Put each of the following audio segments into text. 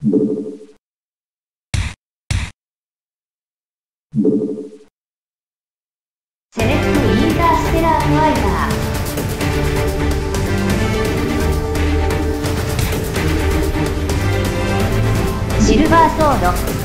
セレクトインターステラーファイター。シルバーソード。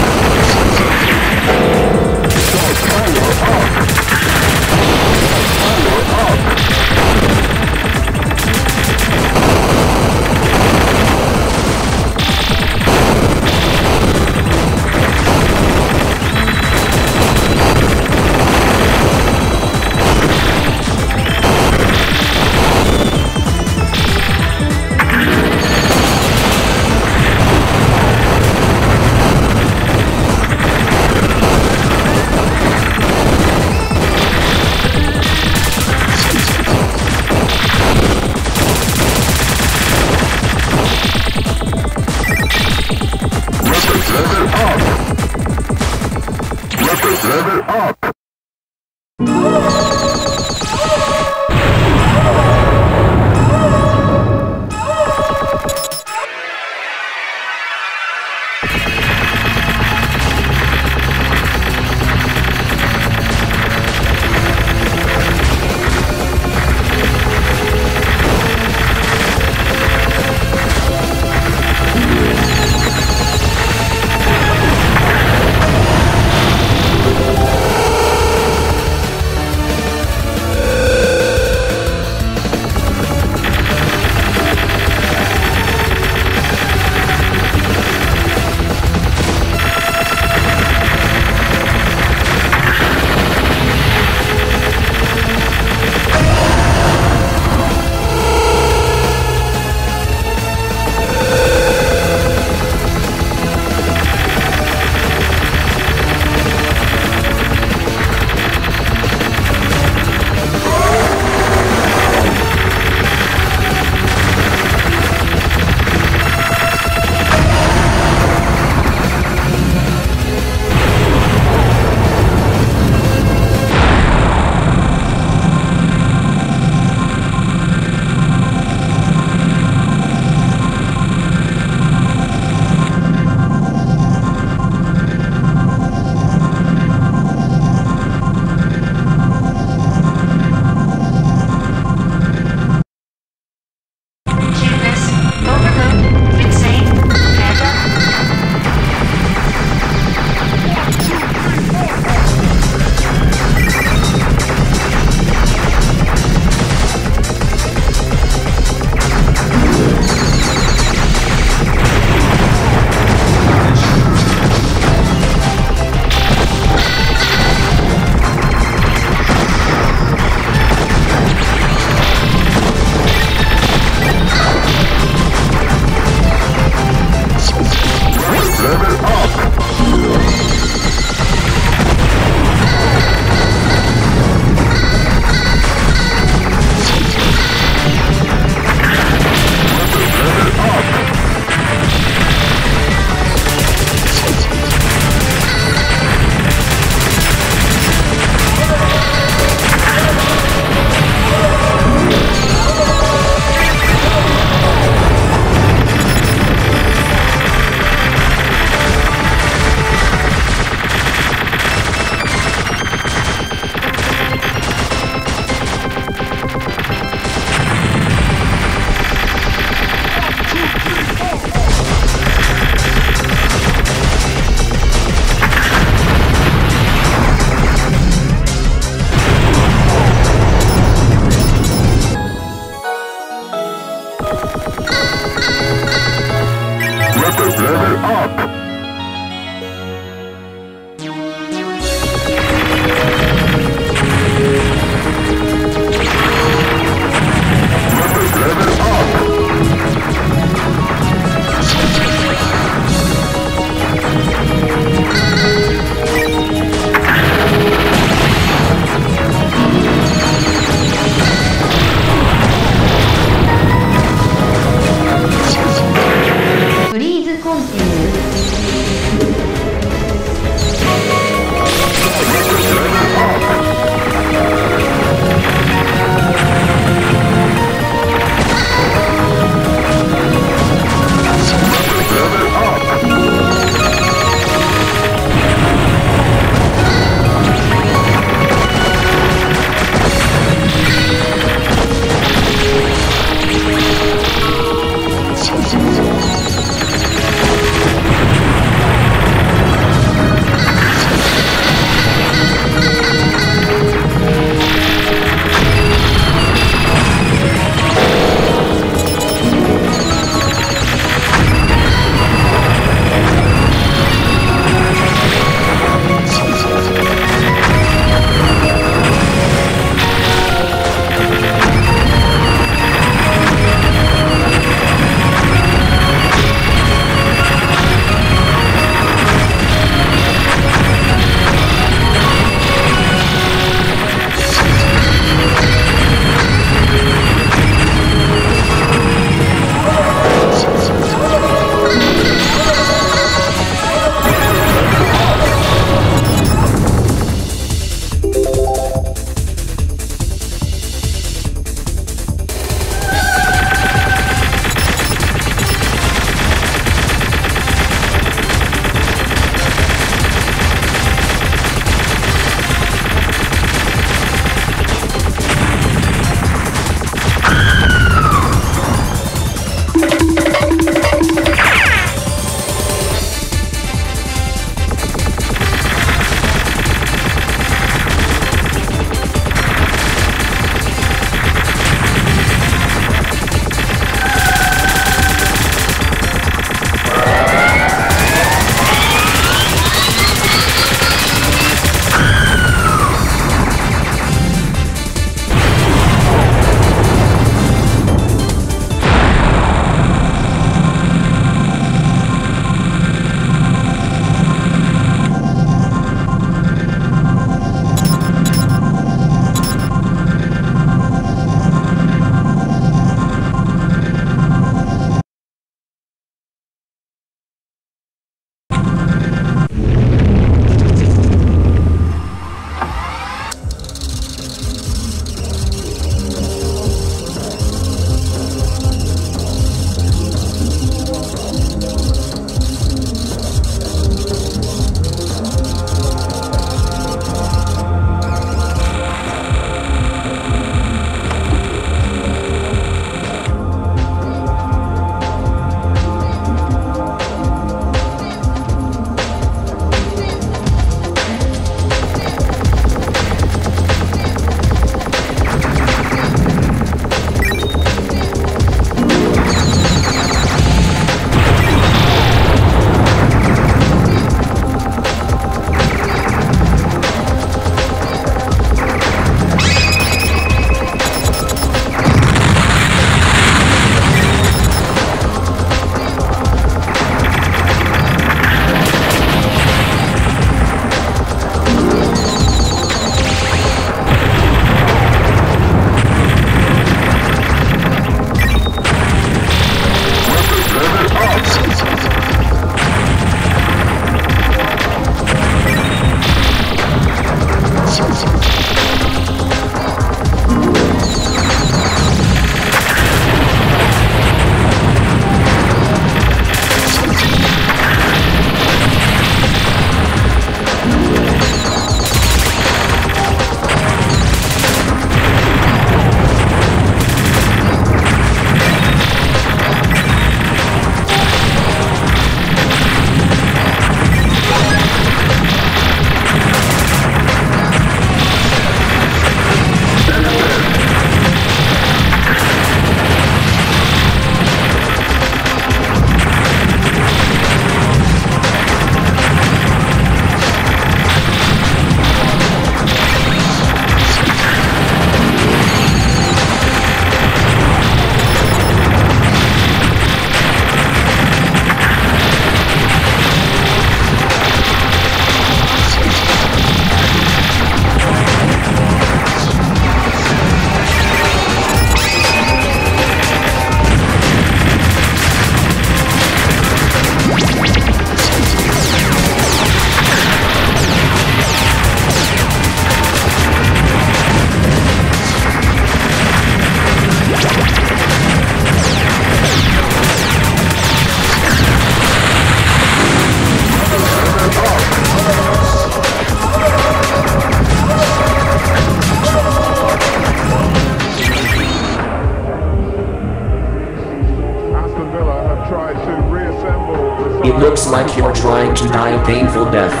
Die a painful death.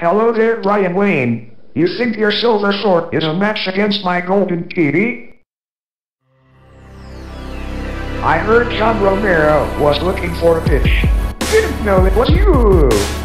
Hello there, Brian Wayne. You think your silver sword is a match against my golden kitty? I heard John Romero was looking for a pitch. Didn't know it was you.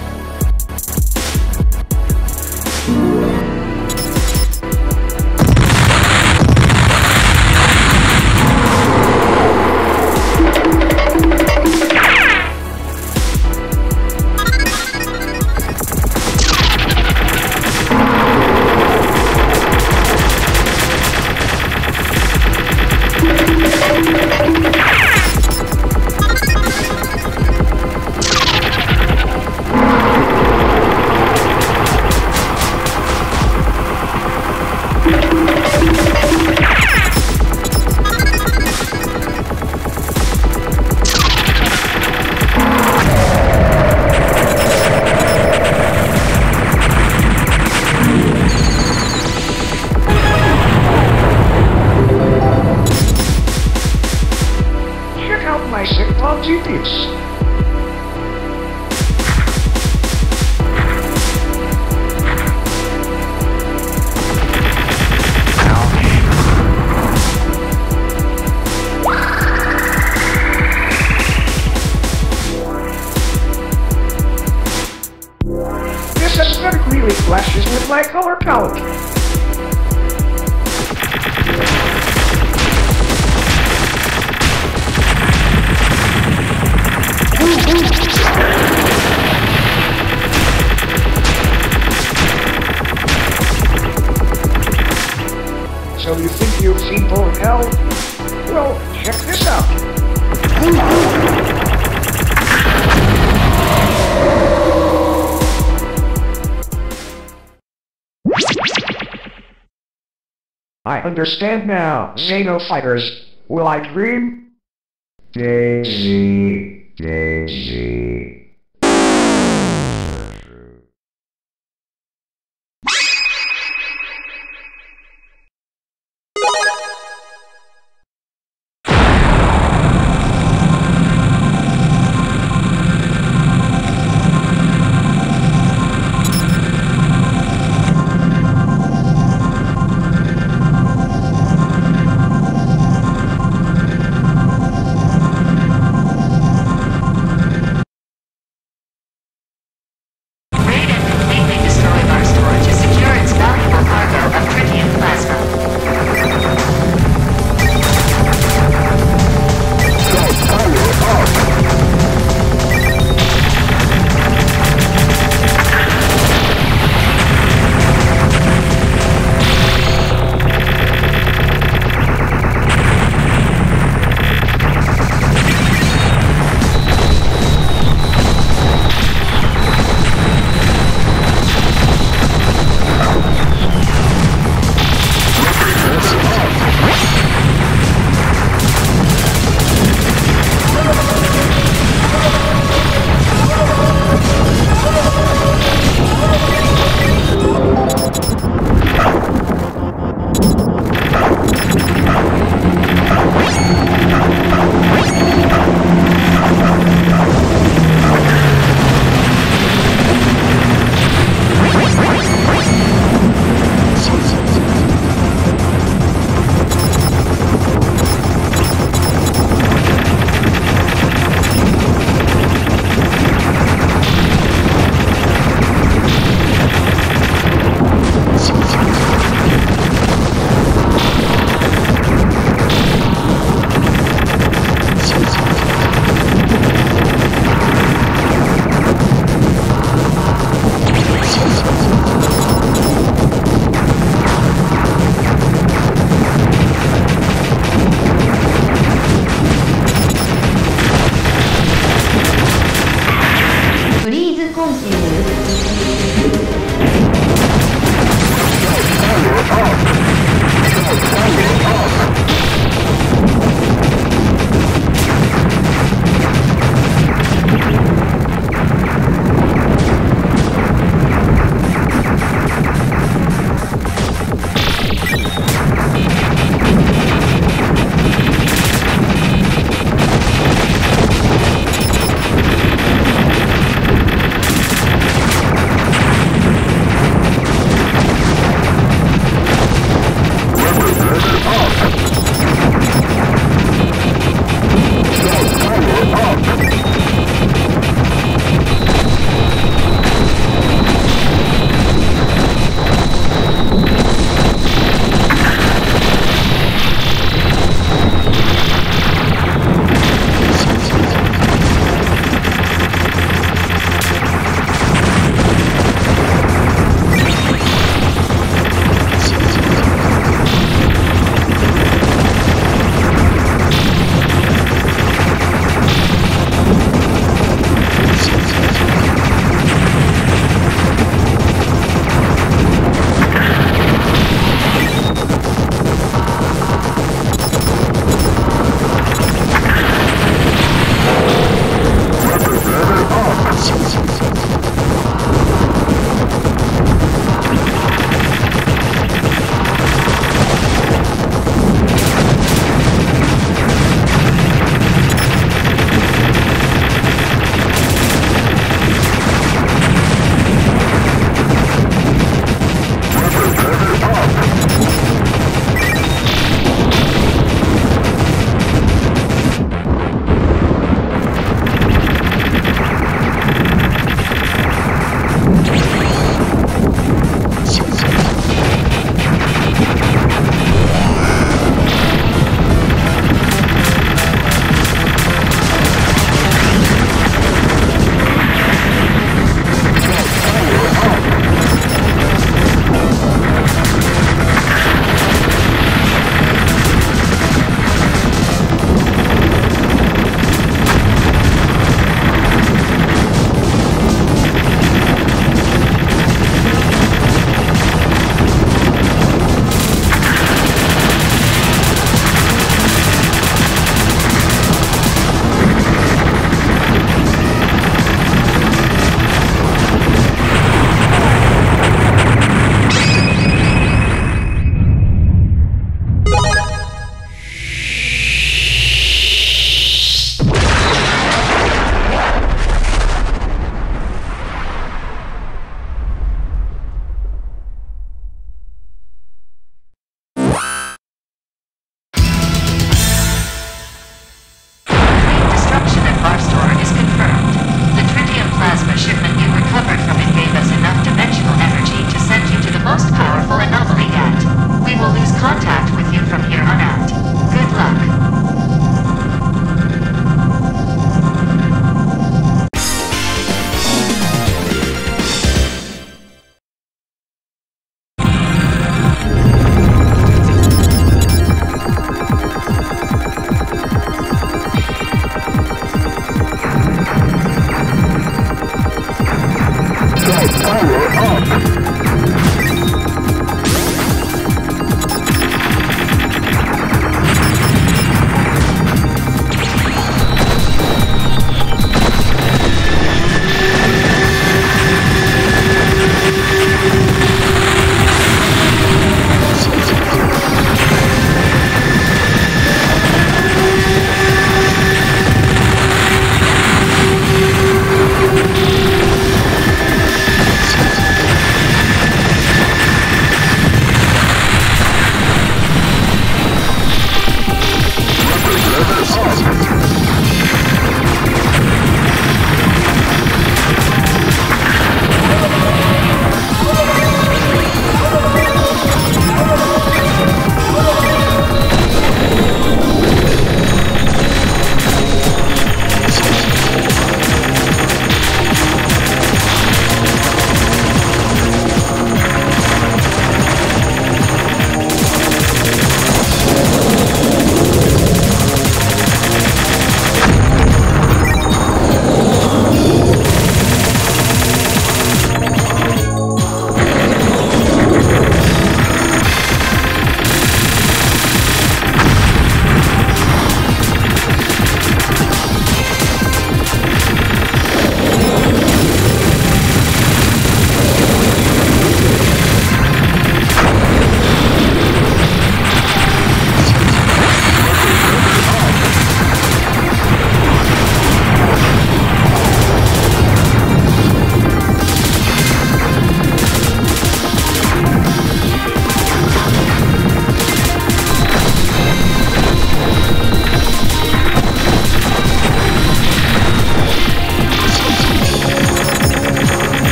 So you think you've seen bullet hell? Well, check this out. I understand now, Xeno fighters. Will I dream? Daisy, Daisy.